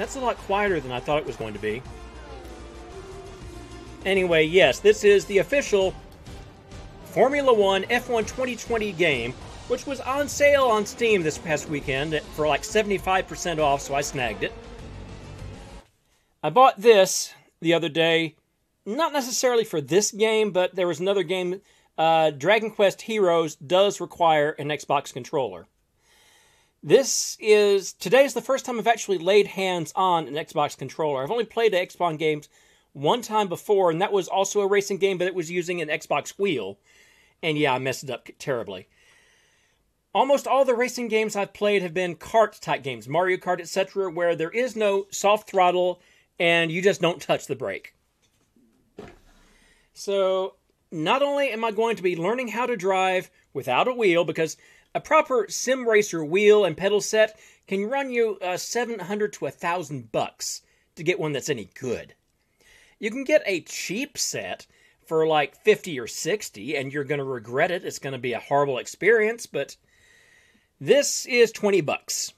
That's a lot quieter than I thought it was going to be. Anyway, yes, this is the official Formula One F1 2020 game, which was on sale on Steam this past weekend for like 75% off, so I snagged it. I bought this the other day, not necessarily for this game, but there was another game. Uh, Dragon Quest Heroes does require an Xbox controller. This is today's the first time I've actually laid hands on an Xbox controller. I've only played Xbox games one time before, and that was also a racing game, but it was using an Xbox wheel. And yeah, I messed it up terribly. Almost all the racing games I've played have been kart type games, Mario Kart, etc., where there is no soft throttle and you just don't touch the brake. So, not only am I going to be learning how to drive without a wheel, because a proper sim racer wheel and pedal set can run you uh, 700 to 1000 bucks to get one that's any good. You can get a cheap set for like 50 or 60 and you're going to regret it. It's going to be a horrible experience, but this is 20 bucks.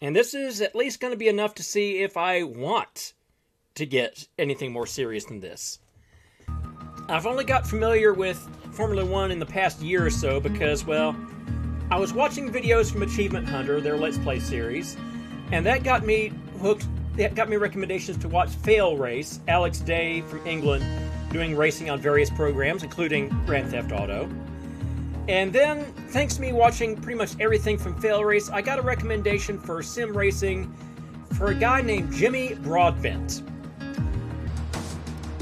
And this is at least going to be enough to see if I want to get anything more serious than this. I've only got familiar with Formula One in the past year or so because, well, I was watching videos from Achievement Hunter, their Let's Play series, and that got me hooked. That got me recommendations to watch Fail Race, Alex Day from England, doing racing on various programs, including Grand Theft Auto. And then, thanks to me watching pretty much everything from Fail Race, I got a recommendation for sim racing for a guy named Jimmy Broadbent.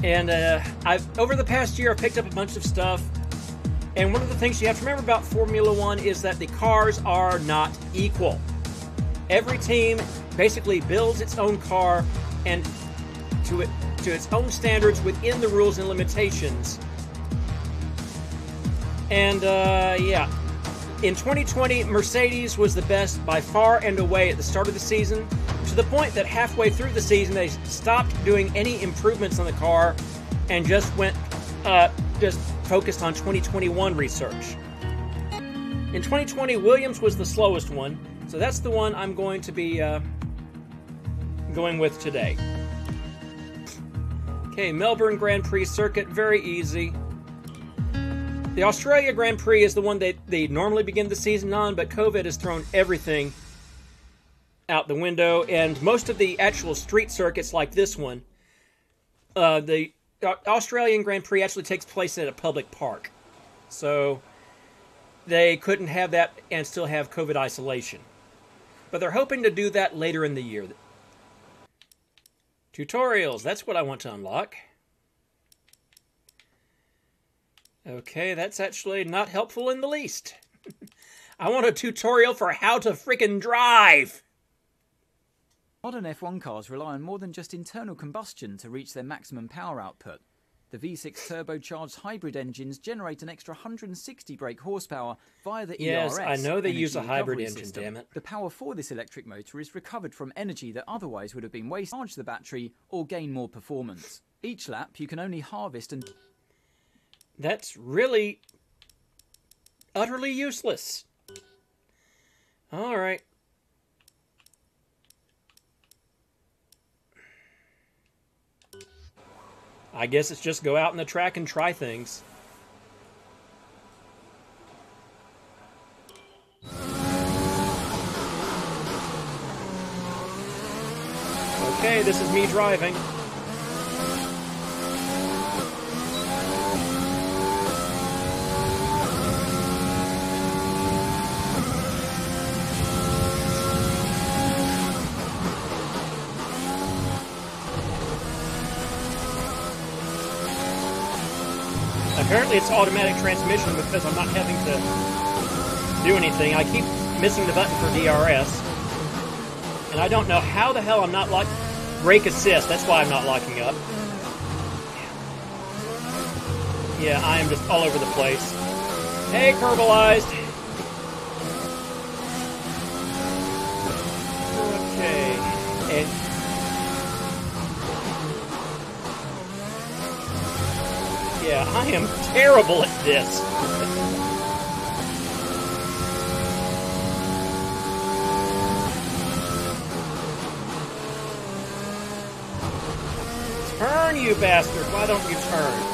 And uh, I've over the past year, I've picked up a bunch of stuff. And one of the things you have to remember about Formula One is that the cars are not equal. Every team basically builds its own car and to it to its own standards within the rules and limitations and uh, yeah, in 2020, Mercedes was the best by far and away at the start of the season, to the point that halfway through the season they stopped doing any improvements on the car and just went uh, just focused on 2021 research. In 2020, Williams was the slowest one, so that's the one I'm going to be uh, going with today. Okay, Melbourne Grand Prix circuit, very easy. The Australia Grand Prix is the one that they normally begin the season on, but COVID has thrown everything out the window, and most of the actual street circuits, like this one, uh, the Australian Grand Prix actually takes place at a public park. So they couldn't have that and still have COVID isolation. But they're hoping to do that later in the year. Tutorials, that's what I want to unlock. Okay, that's actually not helpful in the least. I want a tutorial for how to freaking drive! Modern F1 cars rely on more than just internal combustion to reach their maximum power output. The V6 turbocharged hybrid engines generate an extra 160 brake horsepower via the yes, ERS. I know they use a hybrid engine, system. damn it. The power for this electric motor is recovered from energy that otherwise would have been wasted to charge the battery or gain more performance. Each lap, you can only harvest and that's really utterly useless. All right. I guess it's just go out in the track and try things. Okay, this is me driving. Apparently it's automatic transmission because I'm not having to do anything. I keep missing the button for DRS. And I don't know how the hell I'm not like brake assist. That's why I'm not locking up. Yeah, I am just all over the place. Hey, Kerbalized. Okay. And Yeah, I am terrible at this. turn, you bastard! Why don't you turn?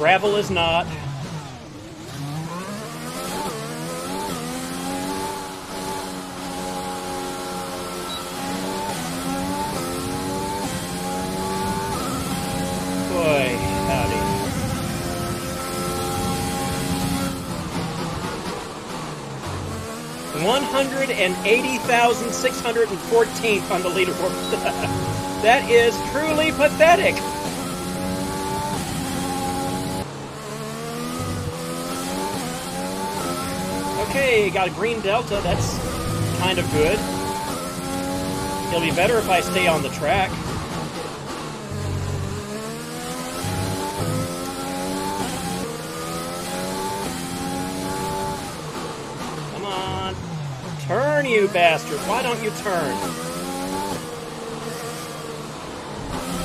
Gravel is not. One hundred and eighty thousand six hundred and fourteenth on the leaderboard. that is truly pathetic. Okay, got a green delta. That's kind of good. It'll be better if I stay on the track. Come on. Turn, you bastard. Why don't you turn?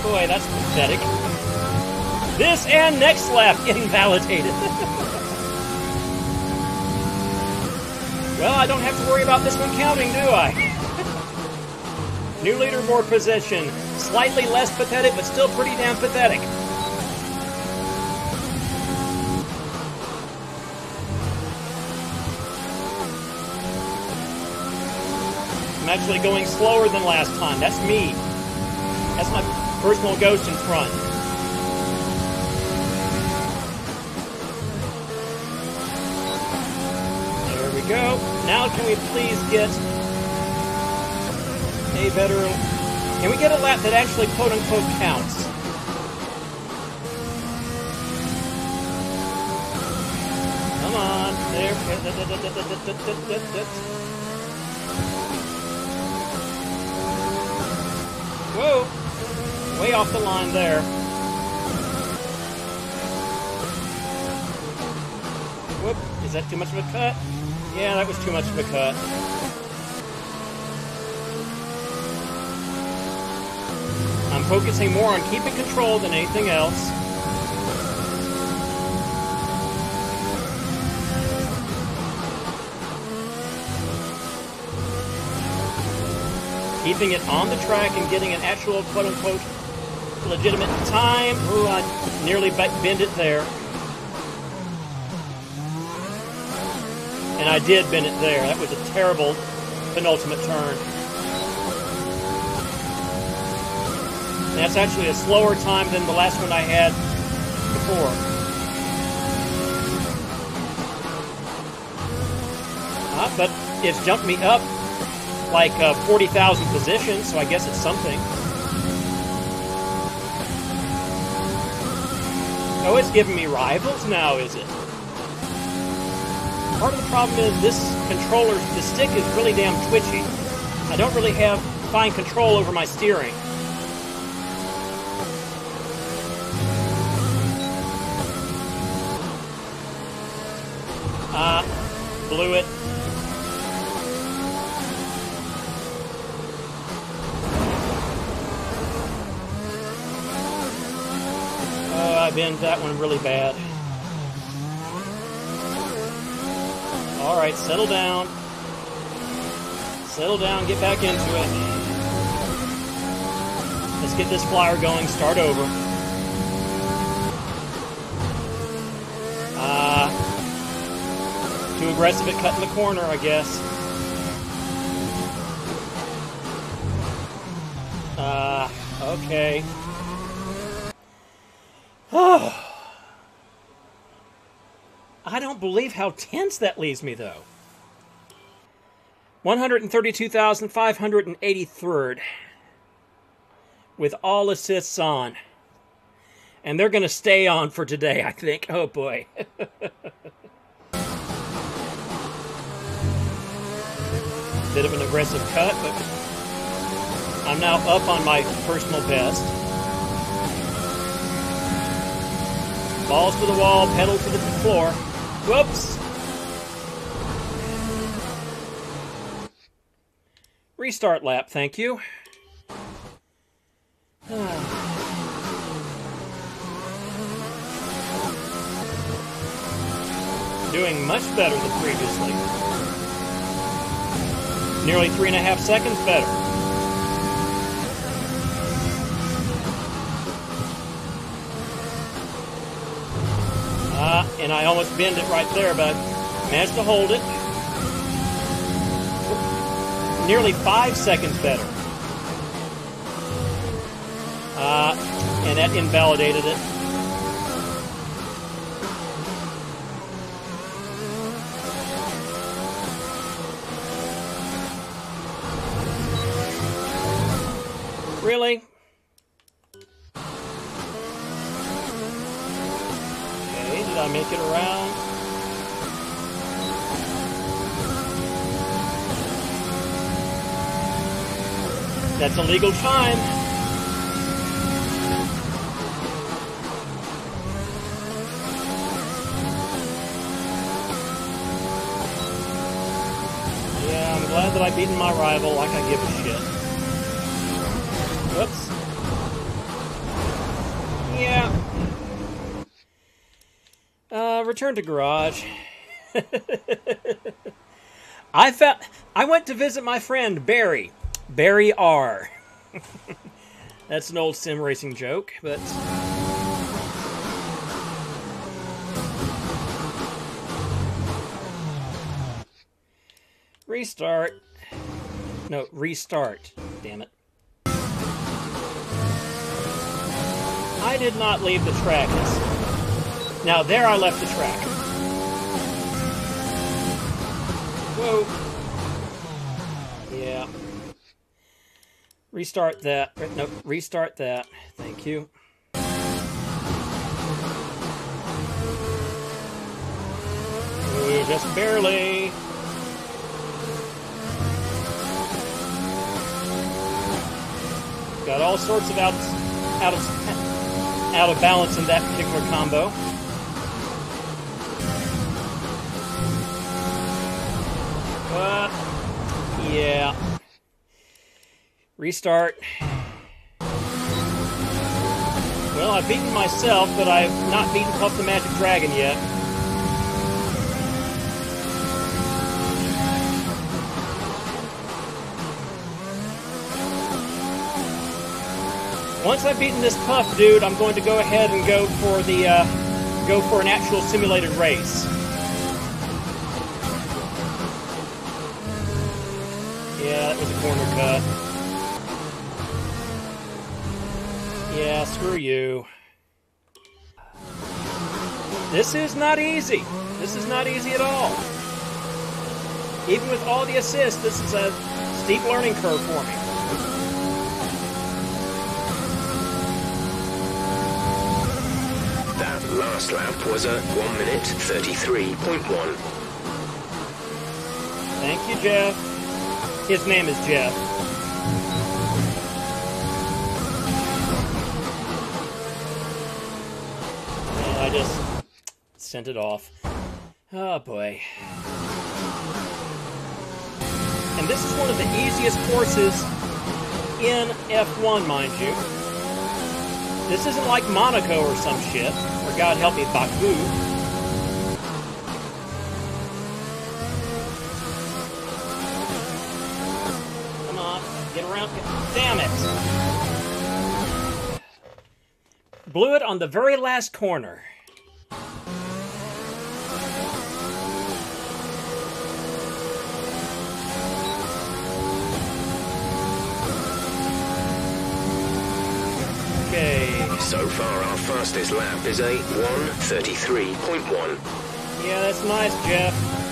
Boy, that's pathetic. This and next lap getting invalidated. Well, I don't have to worry about this one counting, do I? New leaderboard position. Slightly less pathetic, but still pretty damn pathetic. I'm actually going slower than last time. That's me. That's my personal ghost in front. There we go. Now can we please get a better... Can we get a lap that actually quote-unquote counts? Come on. There. Whoa. Way off the line there. Whoop. Is that too much of a cut? Yeah, that was too much of a cut. I'm focusing more on keeping control than anything else. Keeping it on the track and getting an actual quote-unquote legitimate time. Ooh, I nearly bend it there. And I did bend it there. That was a terrible penultimate turn. And that's actually a slower time than the last one I had before. Uh, but it's jumped me up like uh, 40,000 positions, so I guess it's something. Oh, it's giving me rivals now, is it? Part of the problem is this controller, the stick is really damn twitchy. I don't really have fine control over my steering. Ah, uh, blew it. Oh, I bent that one really bad. All right, settle down. Settle down, get back into it. Let's get this flyer going, start over. Uh, too aggressive at cutting the corner, I guess. Uh, okay. Oh. Don't believe how tense that leaves me, though. 132,583rd with all assists on. And they're going to stay on for today, I think. Oh, boy. Bit of an aggressive cut, but I'm now up on my personal best. Balls to the wall, pedal to the floor. Whoops! Restart lap, thank you. Doing much better than previously. Nearly three and a half seconds better. Ah, and I almost bend it right there, but managed to hold it. Nearly five seconds better. Uh, and that invalidated it. Really? Okay, did I make it around? Legal time. Yeah, I'm glad that I beaten my rival like I give a shit. Whoops. Yeah. Uh, return to garage. I found I went to visit my friend Barry. Barry R. That's an old sim racing joke, but restart. No, restart. Damn it. I did not leave the track. Now there I left the track. Whoa. Yeah. Restart that. No, restart that. Thank you. Just barely. Got all sorts of out, out of out of balance in that particular combo. But yeah. Restart. Well, I've beaten myself, but I've not beaten Puff the Magic Dragon yet. Once I've beaten this Puff dude, I'm going to go ahead and go for the uh, go for an actual simulated race. Yeah, that was a corner cut. Yeah, screw you. This is not easy. This is not easy at all. Even with all the assists, this is a steep learning curve for me. That last lap was a 1 minute 33.1. Thank you, Jeff. His name is Jeff. Just sent it off. Oh boy. And this is one of the easiest courses in F1, mind you. This isn't like Monaco or some shit, or God help me, Baku. Come on, get around. Damn it! Blew it on the very last corner. Okay. So far, our fastest lap is a 133.1. Yeah, that's nice, Jeff.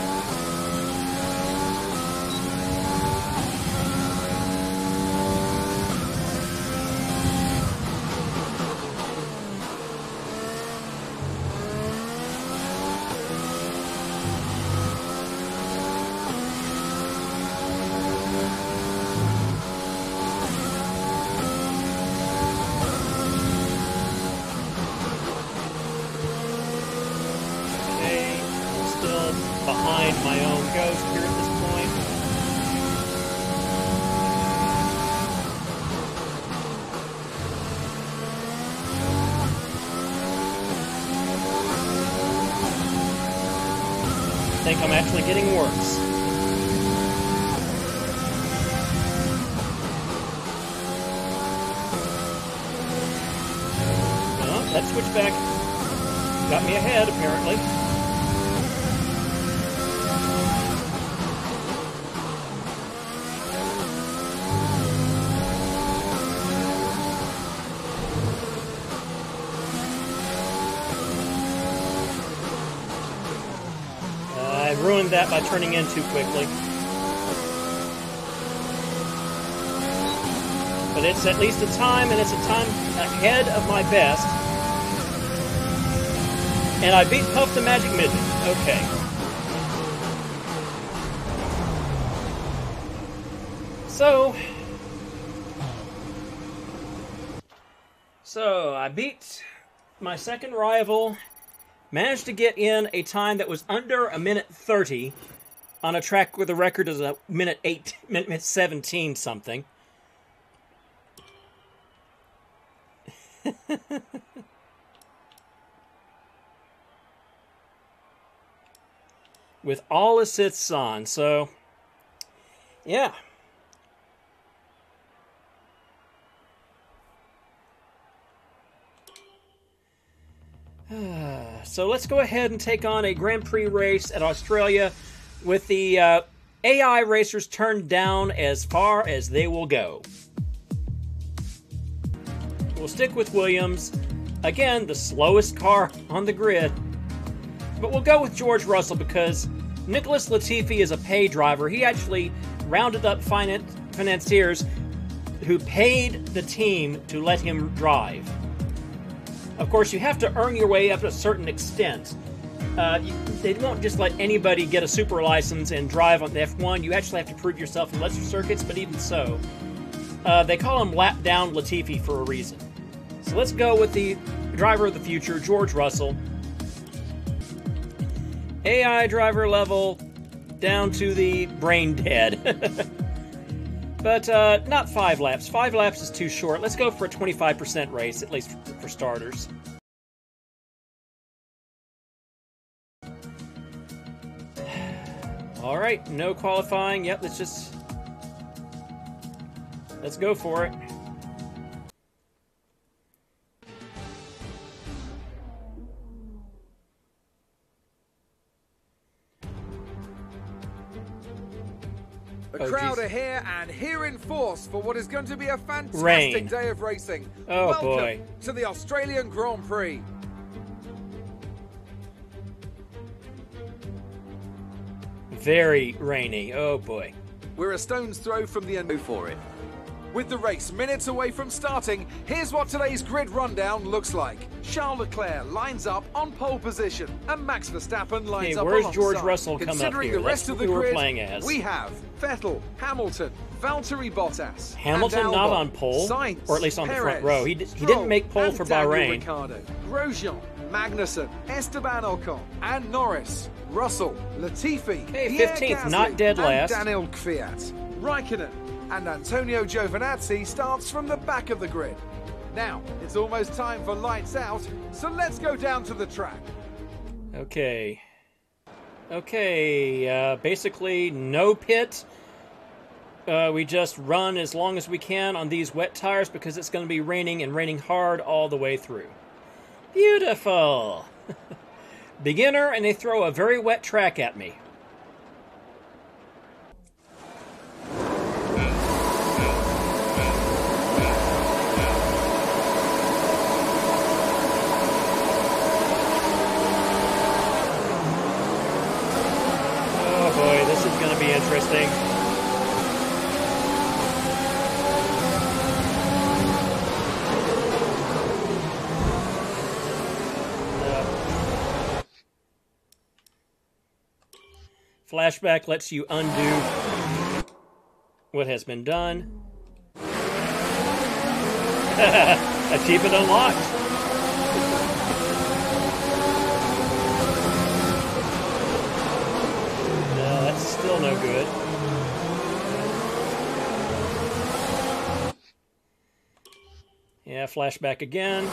That by turning in too quickly. But it's at least a time, and it's a time ahead of my best. And I beat Puff the Magic Midget. Okay. So. So, I beat my second rival, managed to get in a time that was under a minute 30 on a track where the record is a minute 8, minute 17 something. With all assists on, so yeah. So let's go ahead and take on a Grand Prix race at Australia with the uh, AI racers turned down as far as they will go. We'll stick with Williams. Again, the slowest car on the grid. But we'll go with George Russell because Nicholas Latifi is a pay driver. He actually rounded up finan- financiers who paid the team to let him drive. Of course, you have to earn your way up to a certain extent. Uh, you, they won't just let anybody get a super license and drive on the F1. You actually have to prove yourself in lesser circuits, but even so, uh, they call him lap down Latifi for a reason. So let's go with the driver of the future, George Russell. AI driver level down to the brain dead. but uh, not five laps. Five laps is too short. Let's go for a 25% race, at least for starters. All right, no qualifying. Yep, let's just let's go for it. The Oh, crowd jeez. are here and here in force for what is going to be a fantastic Rain. day of racing. Oh, Welcome boy. to the Australian Grand Prix. Very rainy. Oh boy. We're a stone's throw from the end for it. With the race minutes away from starting, here's what today's grid rundown looks like. Charles Leclerc lines up on pole position, and Max Verstappen lines up where's. George Russell come up Considering here? the rest That's of the we're grid, playing as. we have Vettel, Hamilton, Valtteri Bottas, Hamilton not on pole? Sainz, Or at least on the front row. He d- he didn't make pole for Bahrain. Ricciardo, Grosjean, Magnussen, Esteban Ocon, and Norris, Russell, Latifi, Okay, Pierre 15th, not Gasly, dead and last. Daniil Kvyat, Raikkonen, and Antonio Giovinazzi starts from the back of the grid. Now, it's almost time for lights out, so let's go down to the track. Okay. Okay, uh, basically no pit. Uh, we just run as long as we can on these wet tires because it's going to be raining and raining hard all the way through. Beautiful! Beginner, and they throw a very wet track at me. Uh, Flashback lets you undo what has been done. Achievement unlocked. No, that's still no good. Flashback again.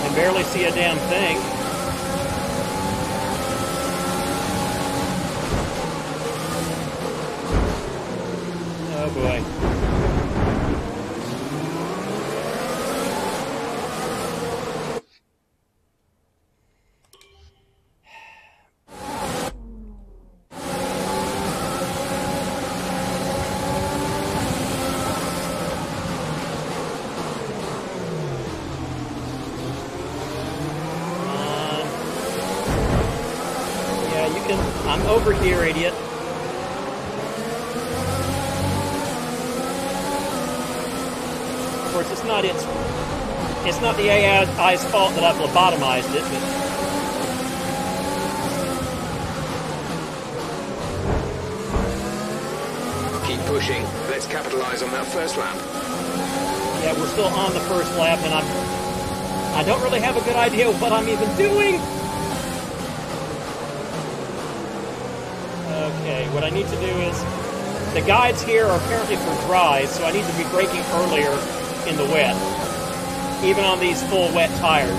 Can barely see a damn thing. Oh boy. Um, yeah, you can. I'm over here, idiot. Of course, it's not its. It's not the AI's fault that I've lobotomized it, but Keep pushing. Let's capitalize on that first lap. yeah, we're still on the first lap, and I'm. I don't really have a good idea what I'm even doing. Okay, what I need to do is the guides here are apparently for dry, so I need to be braking earlier in the wet, even on these full wet tires.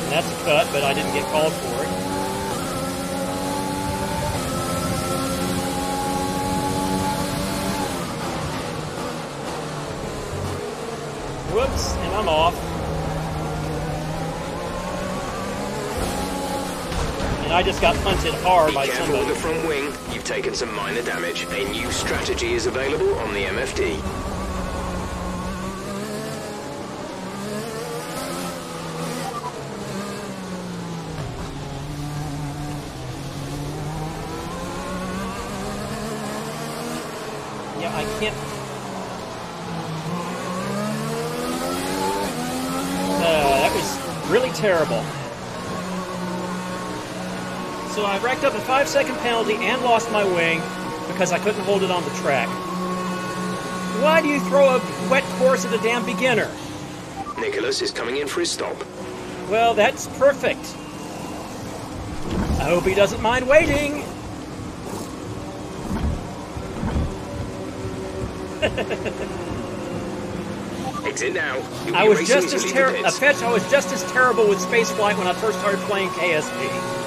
And that's a cut, but I didn't get called for it. Whoops, and I'm off. I just got punted hard Be by careful somebody. with the front wing. You've taken some minor damage. A new strategy is available on the MFD. Yeah, I can't. Uh, that was really terrible. So I racked up a five second penalty and lost my wing because I couldn't hold it on the track. Why do you throw a wet course at a damn beginner? Nicholas is coming in for his stop. Well, that's perfect. I hope he doesn't mind waiting. Exit now. You'll I was just as terrible. I was just as terrible with spaceflight when I first started playing KSP.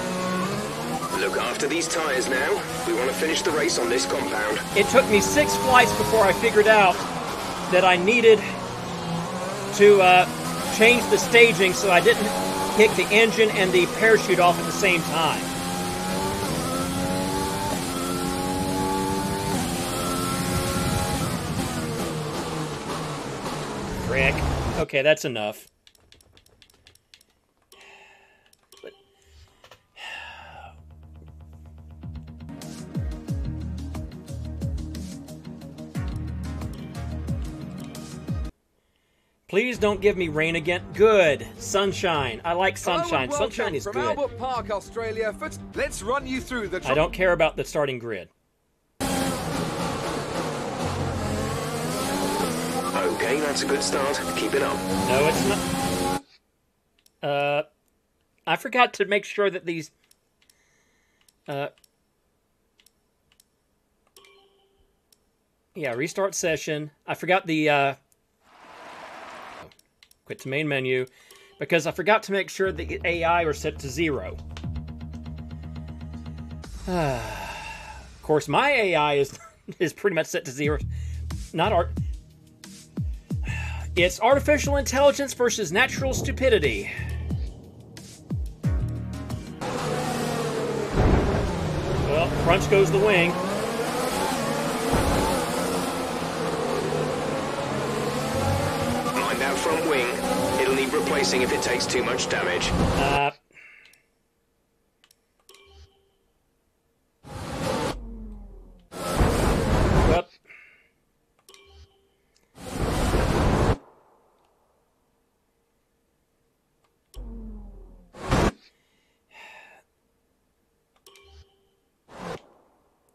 Look after these tyres now. We want to finish the race on this compound. It took me six flights before I figured out that I needed to uh, change the staging so I didn't kick the engine and the parachute off at the same time. Frick. Okay, that's enough. Please don't give me rain again. Good. Sunshine. I like Hello and sunshine. Sunshine is from good. Albert Park, Australia. Let's run you through the. I don't care about the starting grid. Okay, that's a good start. Keep it up. No, it's not. Uh, I forgot to make sure that these. Uh. Yeah, restart session. I forgot the. Uh, quit to main menu because I forgot to make sure the AI are set to zero. of course, my AI is is pretty much set to zero. Not art. It's artificial intelligence versus natural stupidity. Well, crunch goes the wing. Facing if it takes too much damage. Uh.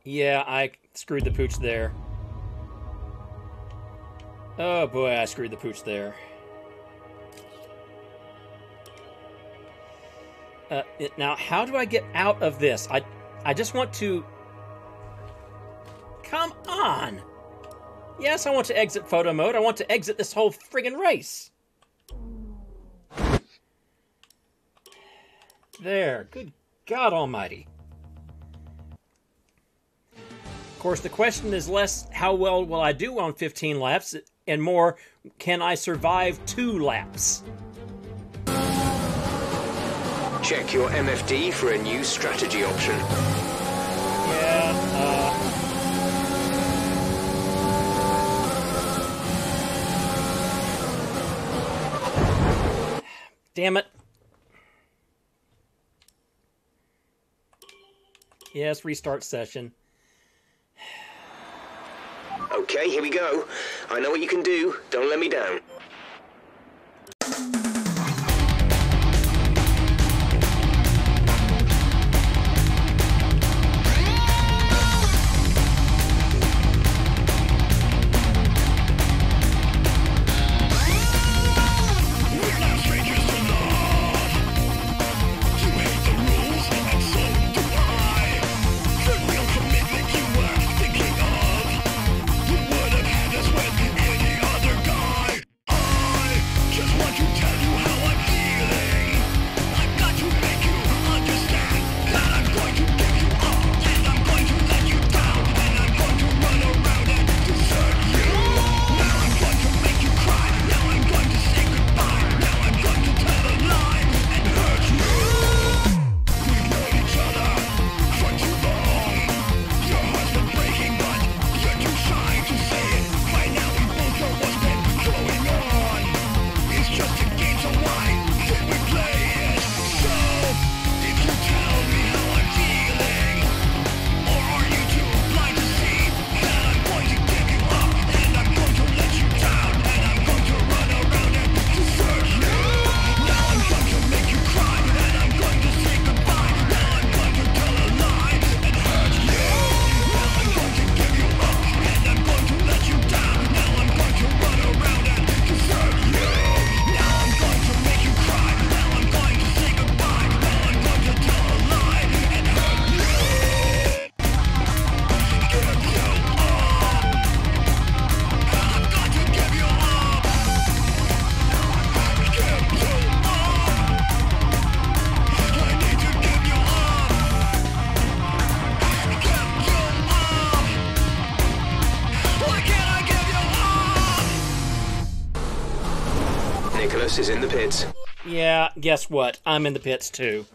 Yeah, I screwed the pooch there. Oh boy, I screwed the pooch there. Uh, now, how do I get out of this? I, I just want to. Come on! Yes, I want to exit photo mode. I want to exit this whole friggin' race. There. Good God Almighty. Of course, the question is less how well will I do on 15 laps, and more can I survive two laps? Check your MFD for a new strategy option. Yeah, uh. Damn it. Yes, restart session. Okay, here we go. I know what you can do. Don't let me down. Nicholas is in the pits. Yeah, guess what? I'm in the pits too.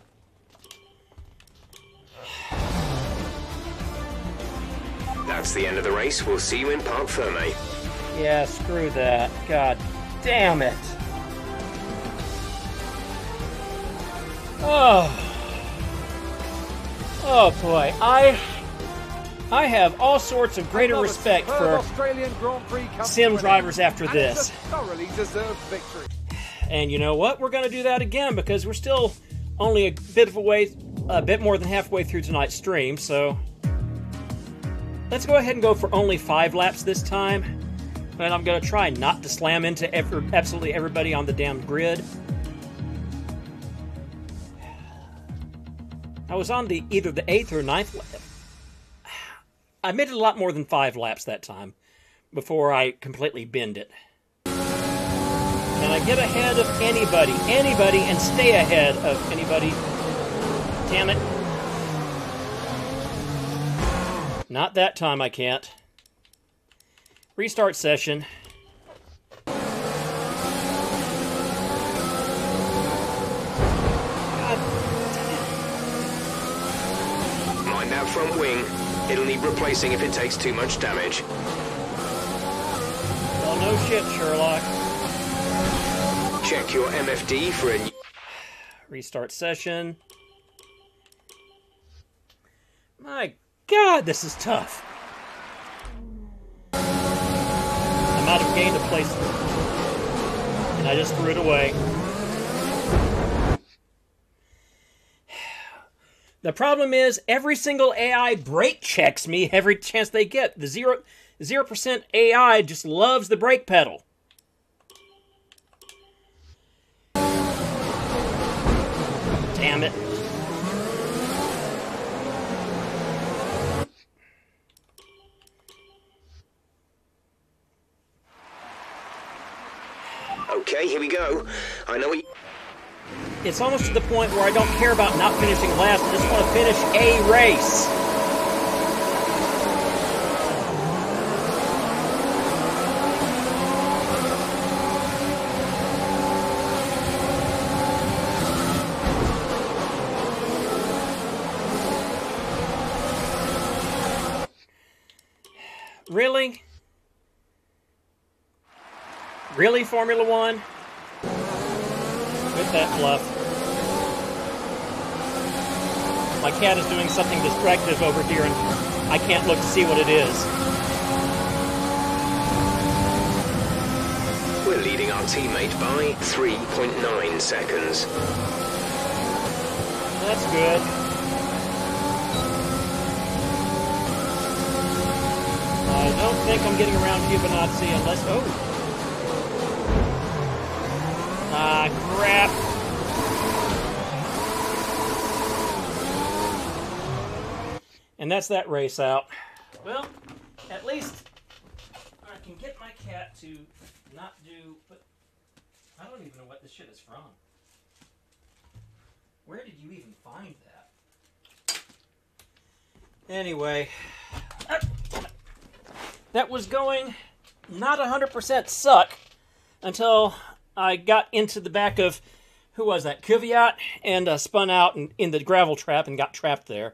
That's the end of the race. We'll see you in Parc Ferme. Yeah, screw that. God damn it. Oh. Oh boy. I I have all sorts of greater Another respect for Australian Grand Prix sim to drivers after and this. It's a thoroughly deserved victory. And you know what? We're going to do that again because we're still only a bit of a way, a bit more than halfway through tonight's stream. So let's go ahead and go for only five laps this time. And I'm going to try not to slam into absolutely everybody on the damn grid. I was on the either the eighth or ninth lap. I made it a lot more than five laps that time before I completely bend it and I get ahead of anybody, anybody, and stay ahead of anybody. Damn it. Not that time, I can't. Restart session. Mind that front wing. It'll need replacing if it takes too much damage. well, no shit, Sherlock. Check your MFD for a. Restart session. My god, this is tough. I'm out of game to place. And I just threw it away. The problem is every single AI brake checks me every chance they get. The zero zero percent AI just loves the brake pedal. Damn it. Okay, here we go. I know what. It's almost to the point where I don't care about not finishing last. I just want to finish a race. Really? Really, Formula One? With that fluff. My cat is doing something distractive over here, and I can't look to see what it is. We're leading our teammate by 3.9 seconds. That's good. I don't think I'm getting around Giovinazzi unless. Oh! Ah, crap! And that's that race out. Well, at least I can get my cat to not do. But I don't even know what this shit is from. Where did you even find that? Anyway, that was going not 100% suck until I got into the back of, who was that, Kvyat, and uh, spun out in, in the gravel trap and got trapped there.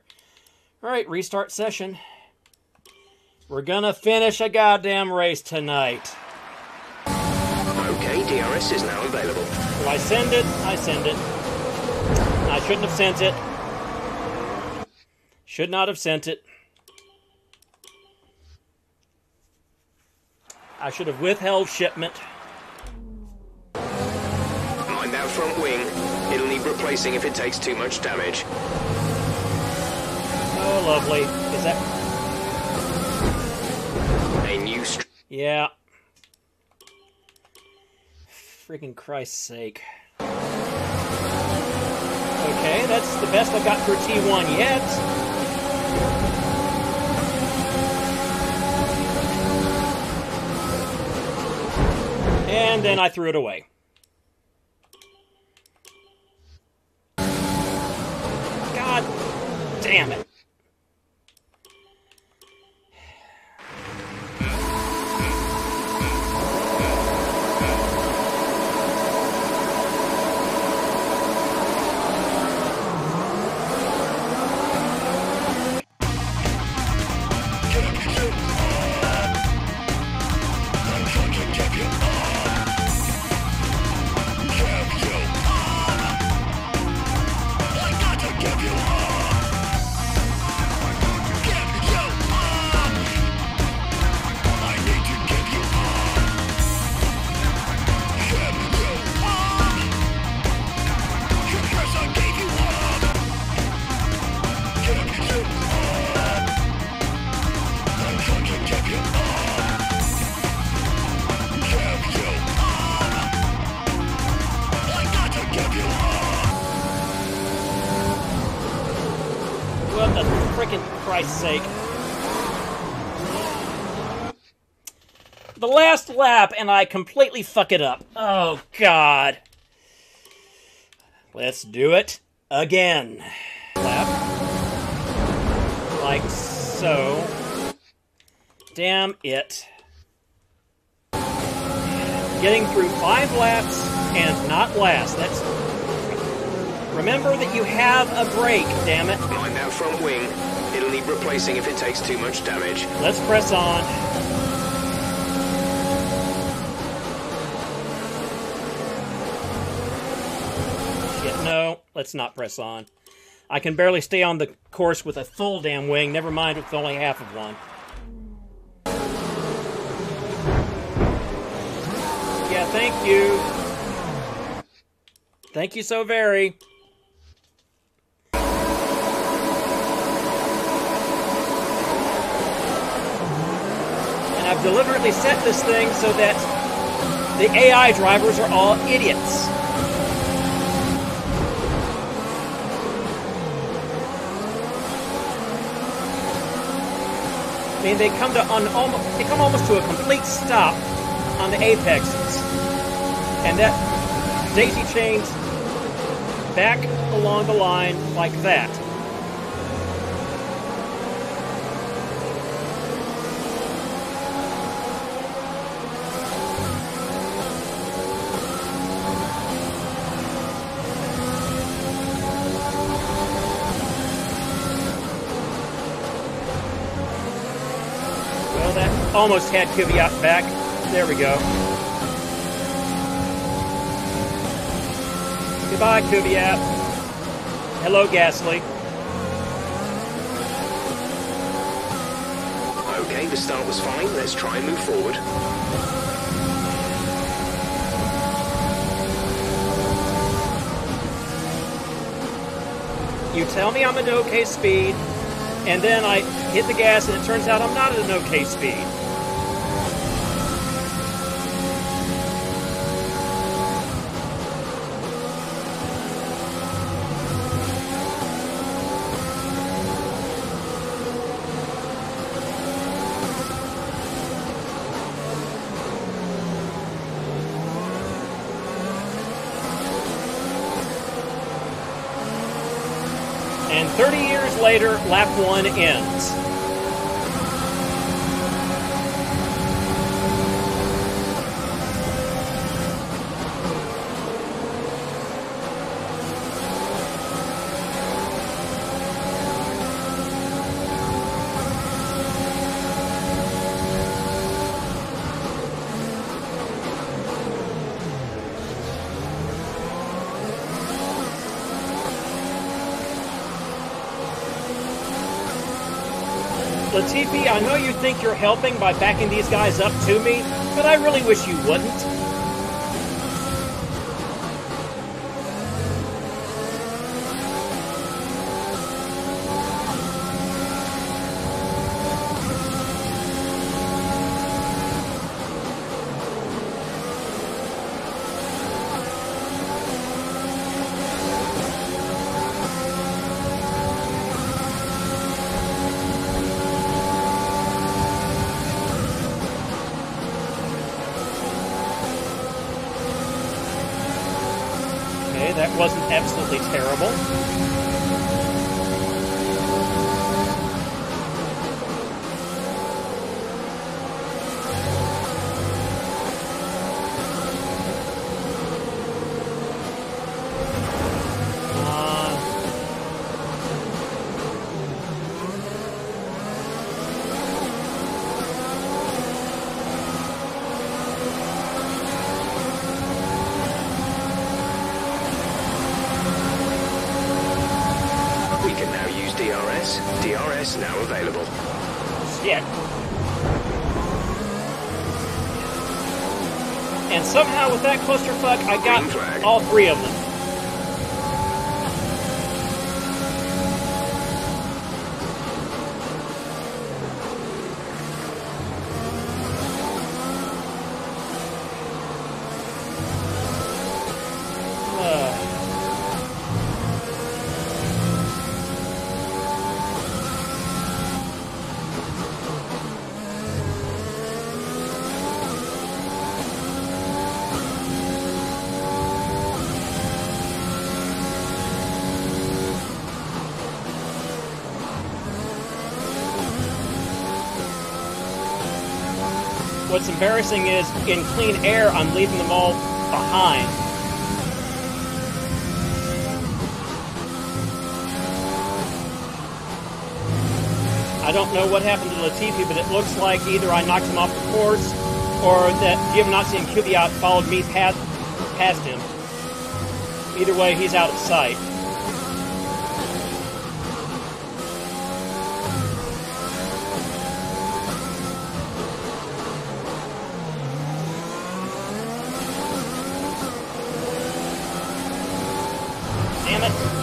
Alright, restart session. We're gonna finish a goddamn race tonight. Okay, DRS is now available. Do I send it? I send it. I shouldn't have sent it. Should not have sent it. I should have withheld shipment. Mind that front wing. It'll need replacing if it takes too much damage. Oh, lovely. Is that. A new Yeah. Freaking Christ's sake. Okay, that's the best I've got for T1 yet. And then I threw it away. God damn it. The frickin' Christ's sake. The last lap, and I completely fuck it up. Oh, God. Let's do it again. Lap. Like so. Damn it. Getting through five laps and not last. That's. Remember that you have a break, damn it. Mind that front wing. It'll need replacing if it takes too much damage. Let's press on. Shit, no, let's not press on. I can barely stay on the course with a full damn wing, never mind with only half of one. Yeah, thank you. Thank you so very. I've deliberately set this thing so that the AI drivers are all idiots. I mean, they come to on almost, they come almost to a complete stop on the apexes, and that daisy chains back along the line like that. Almost had Kvyat back. There we go. Goodbye, Kvyat. Hello, Gasly. Okay, the start was fine. Let's try and move forward. You tell me I'm at an okay speed, and then I hit the gas, and it turns out I'm not at an okay speed. Lap one ends. Latifi, I know you think you're helping by backing these guys up to me, but I really wish you wouldn't. Somehow with that clusterfuck, I got all three of them. Embarrassing is in clean air, I'm leaving them all behind. I don't know what happened to Latifi, but it looks like either I knocked him off the course or that Giovinazzi and Kvyat followed me past, past him. Either way, he's out of sight. Damn it.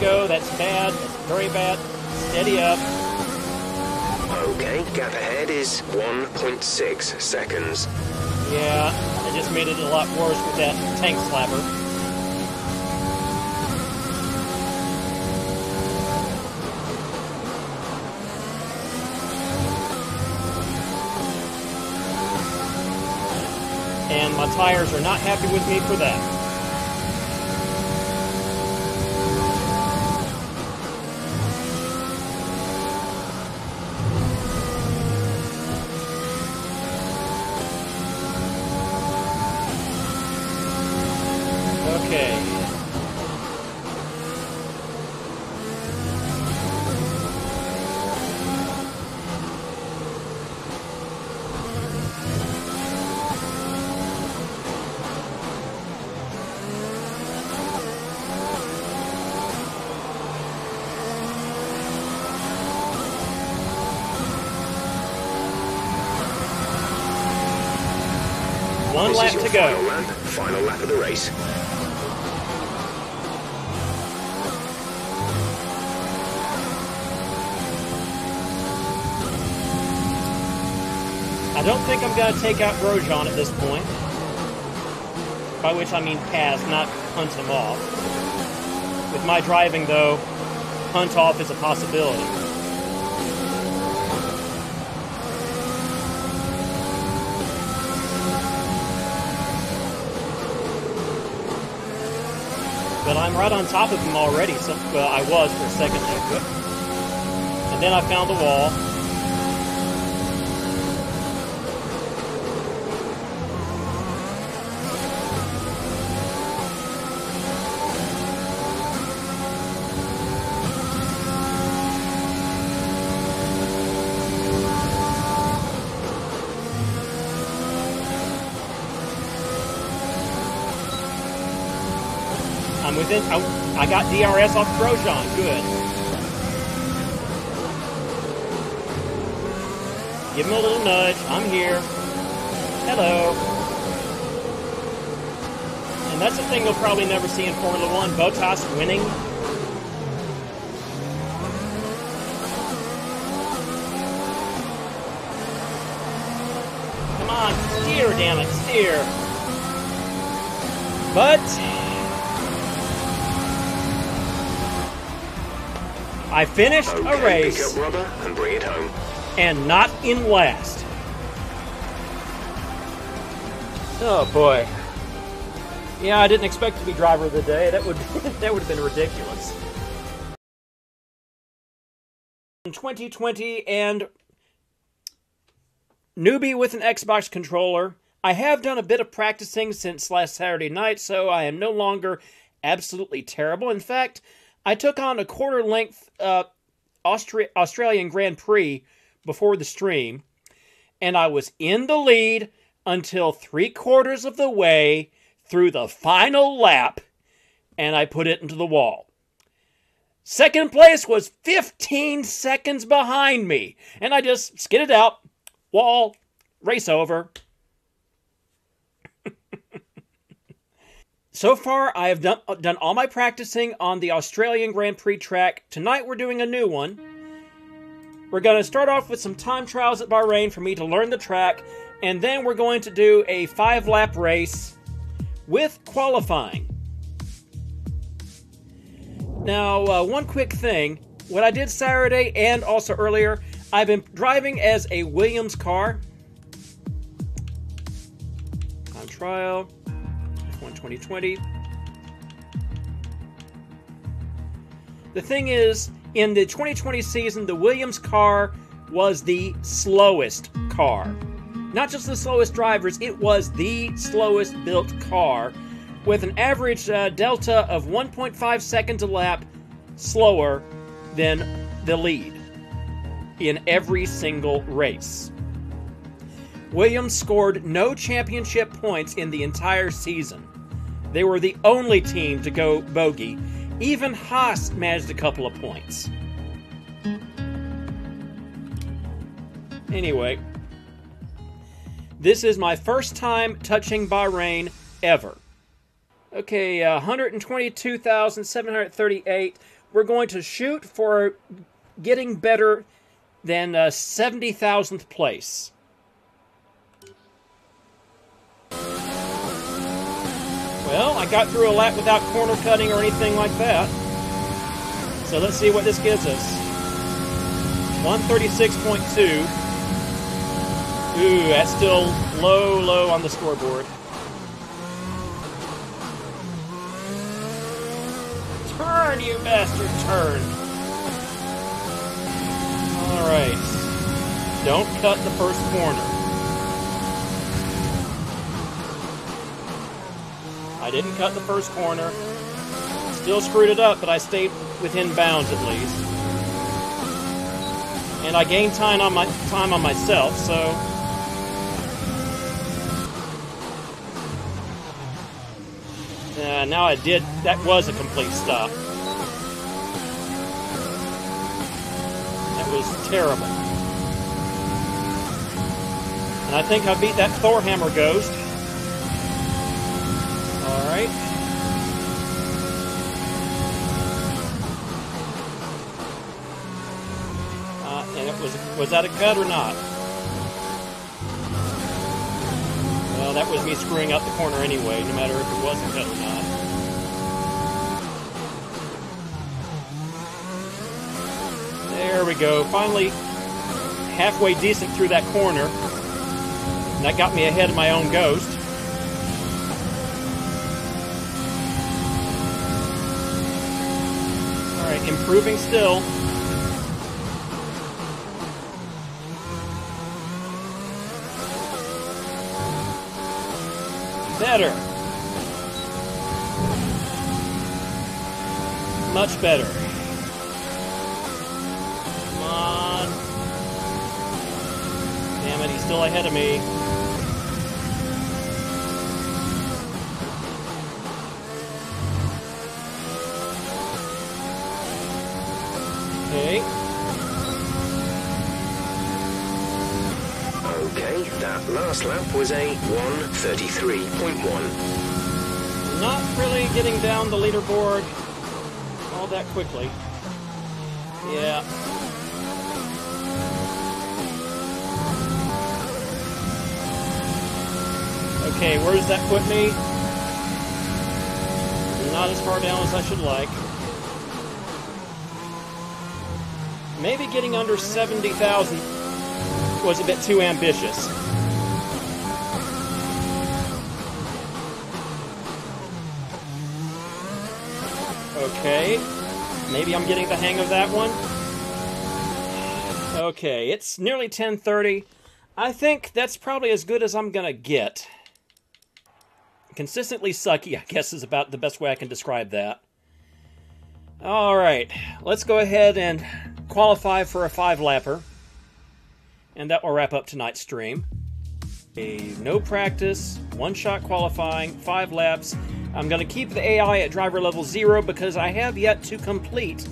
go. That's bad. That's very bad. Steady up. Okay, gap ahead is 1.6 seconds. Yeah, I just made it a lot worse with that tank slapper. And my tires are not happy with me for that. Race. I don't think I'm going to take out Grosjean at this point. By which I mean pass, not hunt him off. With my driving, though, hunt off is a possibility. But I'm right on top of him already, so well, uh, I was for a second there. And then I found the wall. I, I got DRS off Grosjean. Good. Give him a little nudge. I'm here. Hello. And that's a thing you'll probably never see in Formula One. Bottas winning. Come on, steer, damn it, steer. But I finished Okay, a race up and bring it home. and not in last. Oh boy. Yeah, I didn't expect to be driver of the day. That would that would have been ridiculous. In 2020 and newbie with an Xbox controller. I have done a bit of practicing since last Saturday night, so I am no longer absolutely terrible. In fact, I took on a quarter length uh, Austra- Australian Grand Prix before the stream, and I was in the lead until three quarters of the way through the final lap, and I put it into the wall. Second place was 15 seconds behind me, and I just skidded out, wall, race over. So far, I have done, done all my practicing on the Australian Grand Prix track. Tonight, we're doing a new one. We're going to start off with some time trials at Bahrain for me to learn the track, and then we're going to do a five lap race with qualifying. Now, uh, one quick thing what I did Saturday and also earlier, I've been driving as a Williams car. On trial. F1 2020. The thing is, in the 2020 season, the Williams car was the slowest car. Not just the slowest drivers, it was the slowest built car with an average uh, delta of 1.5 seconds a lap slower than the lead in every single race. Williams scored no championship points in the entire season. They were the only team to go bogey. Even Haas managed a couple of points. Anyway, this is my first time touching Bahrain ever. Okay, uh, 122,738 we're going to shoot for getting better than uh, 70,000th place. Well, I got through a lap without corner cutting or anything like that. So let's see what this gives us. 136.2. Ooh, that's still low, low on the scoreboard. Turn, you bastard, turn. Alright. Don't cut the first corner. I didn't cut the first corner. Still screwed it up, but I stayed within bounds at least. And I gained time on my time on myself, so Uh, now I did. That was a complete stop. That was terrible. And I think I beat that Thor Hammer ghost. Alright. Uh, and it was was that a cut or not? Well, that was me screwing up the corner anyway, no matter if it was a cut or not. There we go. Finally, halfway decent through that corner. And that got me ahead of my own ghost. Alright, improving still. Better. Much better. Come on. Damn it, he's still ahead of me. Okay. Okay, that last lap was a 133.1. Not really getting down the leaderboard all that quickly. Yeah. Okay, where does that put me? Not as far down as I should like. Maybe getting under 70,000 was a bit too ambitious. Okay. Maybe I'm getting the hang of that one. Okay, it's nearly 10:30. I think that's probably as good as I'm going to get. Consistently sucky, I guess is about the best way I can describe that. All right, let's go ahead and qualify for a five lapper. And that will wrap up tonight's stream. A no practice, one shot qualifying, five laps. I'm going to keep the AI at driver level zero because I have yet to complete.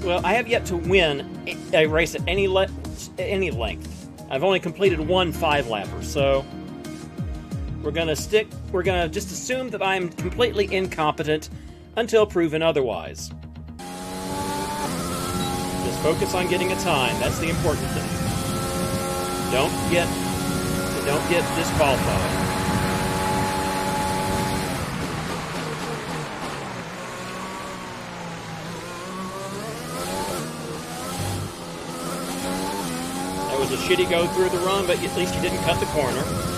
Well, I have yet to win a race at any le- any length. I've only completed one five lapper, so we're going to stick. We're going to just assume that I'm completely incompetent until proven otherwise. Focus on getting a time. That's the important thing. Don't get don't get disqualified. That was a shitty go through the run, but at least you didn't cut the corner.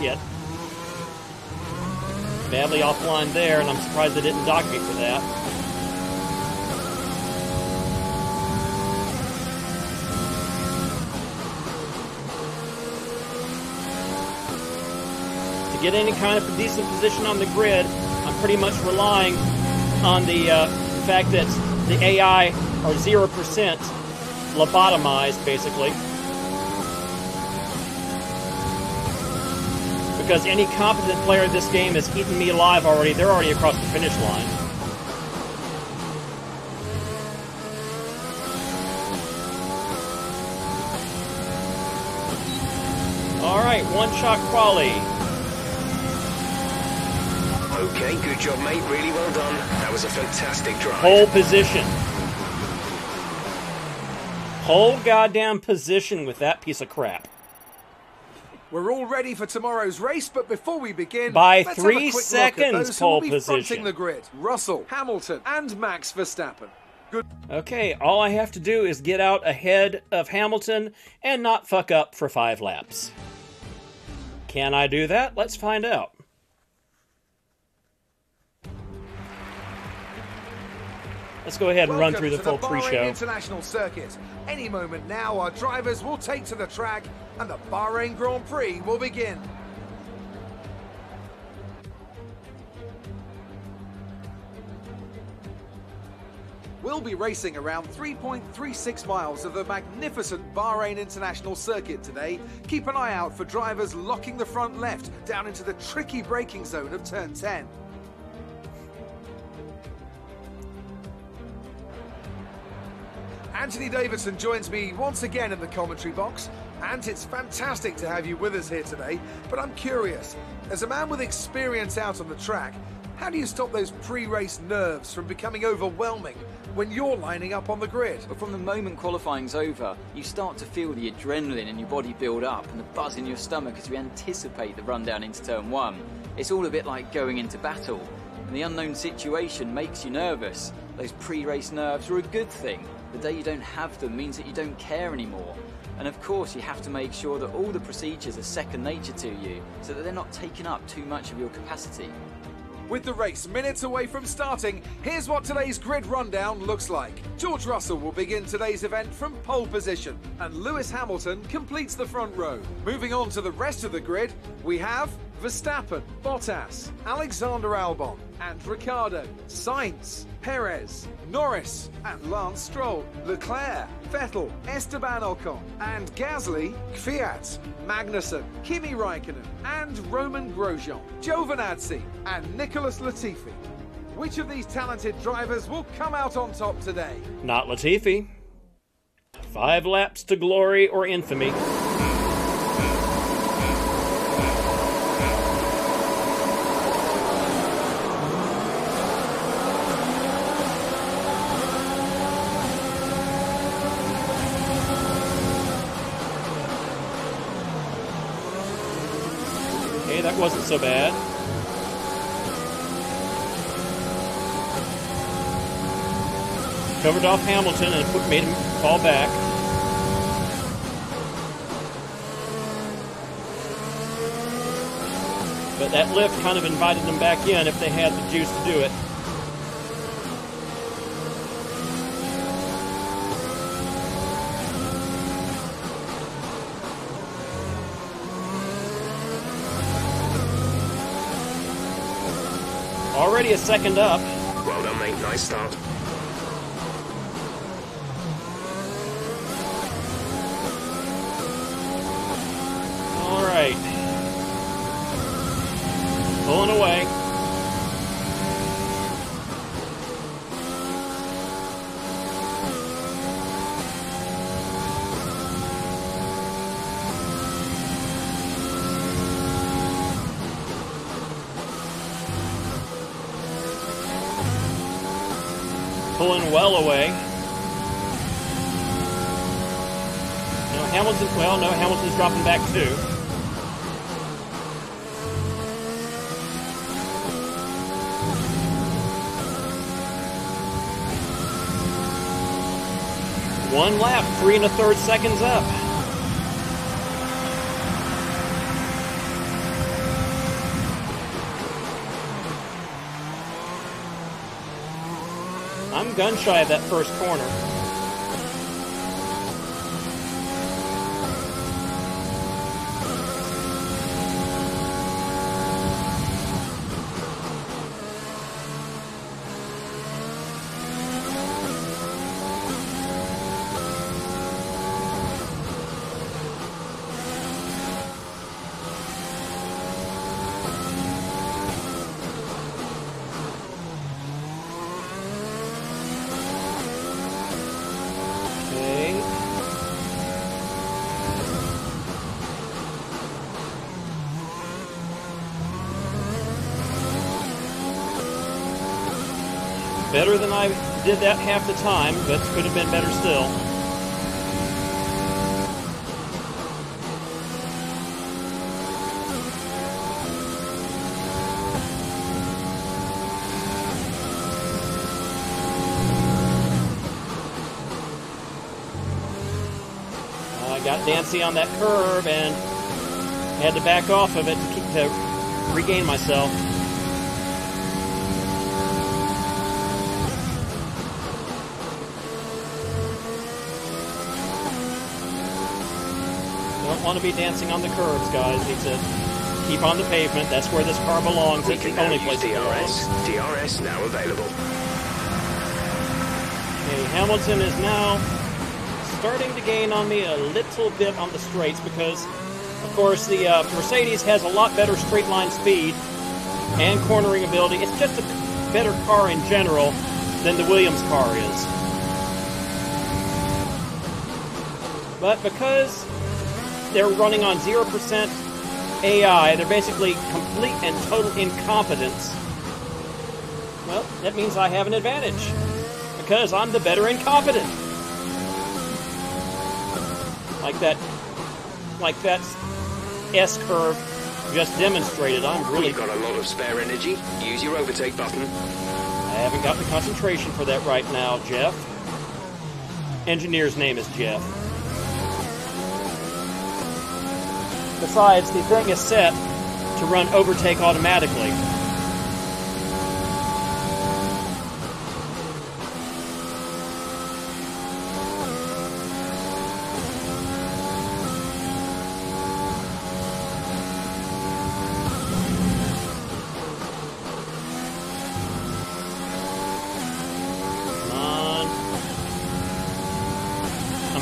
Shit. Badly offline there, and I'm surprised they didn't dock me for that. To get any kind of decent position on the grid, I'm pretty much relying on the uh, fact that the AI are 0% lobotomized, basically. Because any competent player in this game has eaten me alive already. They're already across the finish line. Alright, one shot quali. Okay, good job, mate. Really well done. That was a fantastic drive. Pole position. Whole goddamn position with that piece of crap. We're all ready for tomorrow's race, but before we begin, By let's three have a quick seconds, look at those who will pole be position. fronting the grid. Russell, Hamilton, and Max Verstappen. Good. Okay, all I have to do is get out ahead of Hamilton and not fuck up for five laps. Can I do that? Let's find out. Let's go ahead and run through the full the pre Bahrain show. International Circuit. Any moment now, our drivers will take to the track, and the Bahrain Grand Prix will begin. We'll be racing around 3.36 miles of the magnificent Bahrain International Circuit today. Keep an eye out for drivers locking the front left down into the tricky braking zone of turn 10. Anthony Davidson joins me once again in the commentary box. And it's fantastic to have you with us here today. But I'm curious, as a man with experience out on the track, how do you stop those pre race nerves from becoming overwhelming when you're lining up on the grid? But from the moment qualifying's over, you start to feel the adrenaline in your body build up and the buzz in your stomach as you anticipate the run down into turn one. It's all a bit like going into battle, and the unknown situation makes you nervous. Those pre race nerves are a good thing. The day you don't have them means that you don't care anymore. And of course, you have to make sure that all the procedures are second nature to you so that they're not taking up too much of your capacity. With the race minutes away from starting, here's what today's grid rundown looks like. George Russell will begin today's event from pole position, and Lewis Hamilton completes the front row. Moving on to the rest of the grid, we have Verstappen, Bottas, Alexander Albon, and Ricciardo, Sainz, Perez, Norris, and Lance Stroll, Leclerc, Vettel, Esteban Ocon, and Gasly, Kvyat, Magnussen, Kimi Raikkonen, and Romain Grosjean, Giovinazzi, and Nicholas Latifi. Which of these talented drivers will come out on top today? Not Latifi. Five laps to glory or infamy. So bad. Covered off Hamilton and put, made him fall back. But that lift kind of invited them back in if they had the juice to do it. Already a second up. Well done, mate. Nice start. All right. Pulling away. Well away. No, Hamilton. Well, no, Hamilton's dropping back too. One lap, three and a third seconds up. Gun shy of that first corner. better than I did that half the time, but could have been better still. I got Dancy on that curve and had to back off of it to, keep, to regain myself. Don't want to be dancing on the curves, guys. Need to keep on the pavement. That's where this car belongs. We It's can the only place it belongs. DRS. DRS now available. Okay, Hamilton is now starting to gain on me a little bit on the straights because, of course, the uh, Mercedes has a lot better straight line speed and cornering ability. It's just a better car in general than the Williams car is. But because they're running on 0% AI, they're basically complete and total incompetence. Well, that means I have an advantage because I'm the better incompetent. Like that, like that S curve just demonstrated. I'm really. You've got a lot of spare energy. Use your overtake button. I haven't got the concentration for that right now, Jeff. Engineer's name is Jeff. Besides, the thing is set to run overtake automatically.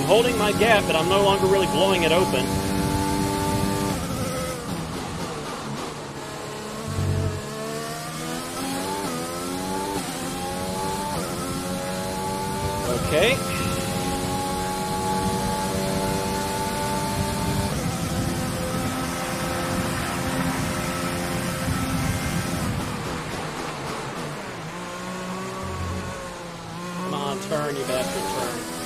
Holding my gap, but I'm no longer really blowing it open. Okay. Come on, turn, you bastard, turn.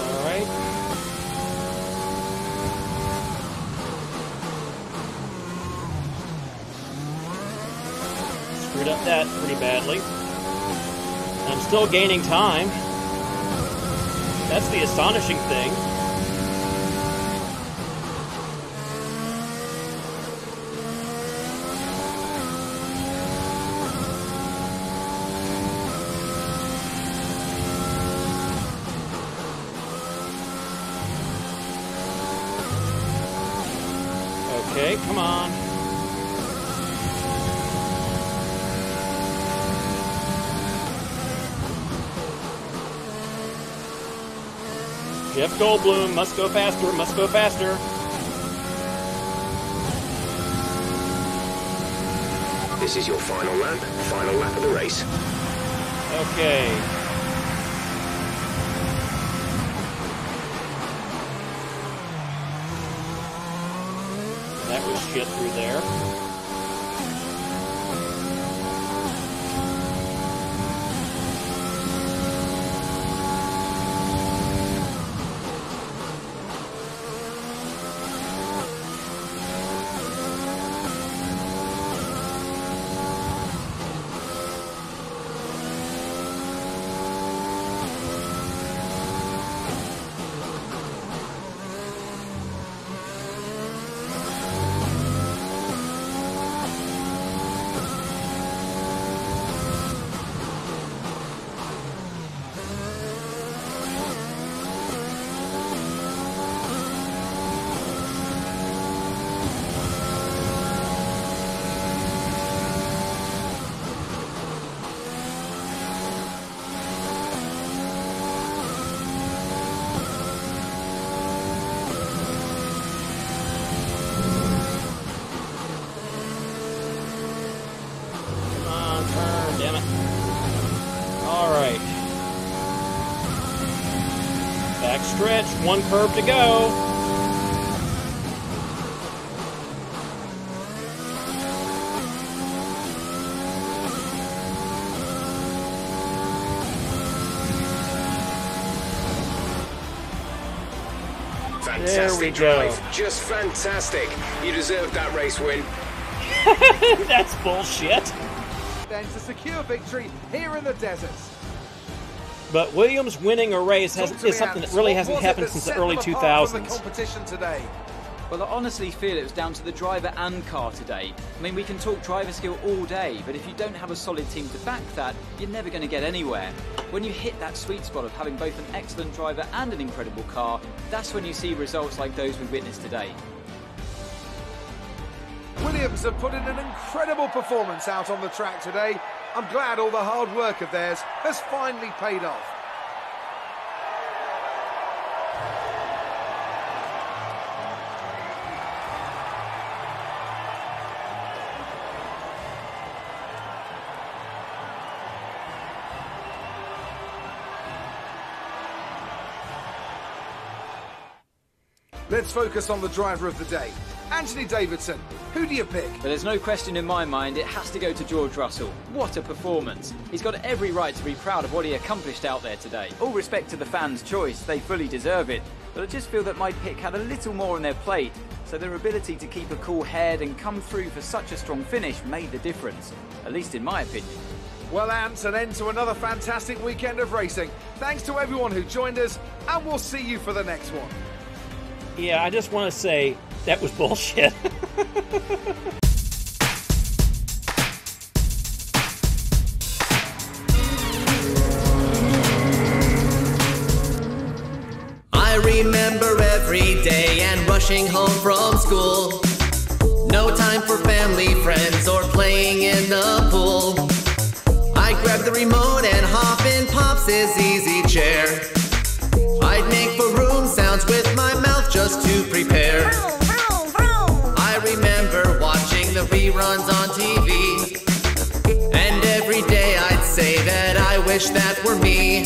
All right. Screwed up that pretty badly. I'm still gaining time. That's the astonishing thing. Okay, come on. Jeff Goldblum must go faster, must go faster. This is your final lap. Final lap of the race. Okay. That was shit through there. One curve to go. Fantastic drive. Just fantastic. You deserve that race win. That's bullshit. Then to secure victory here in the desert. But Williams winning a race has, is something that really hasn't happened since the early them apart from 2000s. The competition today. Well, I honestly feel it was down to the driver and car today. I mean, we can talk driver skill all day, but if you don't have a solid team to back that, you're never going to get anywhere. When you hit that sweet spot of having both an excellent driver and an incredible car, that's when you see results like those we witnessed today. Williams have put in an incredible performance out on the track today. I'm glad all the hard work of theirs has finally paid off. Let's focus on the driver of the day. Anthony Davidson, who do you pick? But there's no question in my mind, it has to go to George Russell. What a performance! He's got every right to be proud of what he accomplished out there today. All respect to the fans' choice, they fully deserve it. But I just feel that my pick had a little more on their plate, so their ability to keep a cool head and come through for such a strong finish made the difference, at least in my opinion. Well, Ants, an end to another fantastic weekend of racing. Thanks to everyone who joined us, and we'll see you for the next one. Yeah, I just want to say that was bullshit. I remember every day and rushing home from school. No time for family, friends, or playing in the pool. I'd grab the remote and hop in Pops' easy chair. I'd make room sounds with my mouth just to prepare. Reruns on TV. And every day I'd say that I wish that were me.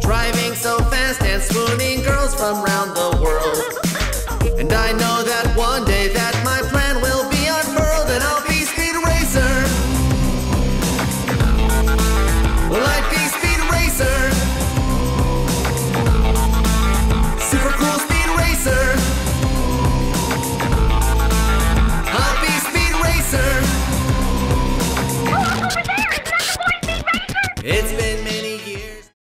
Driving so fast and swooning girls from round the world.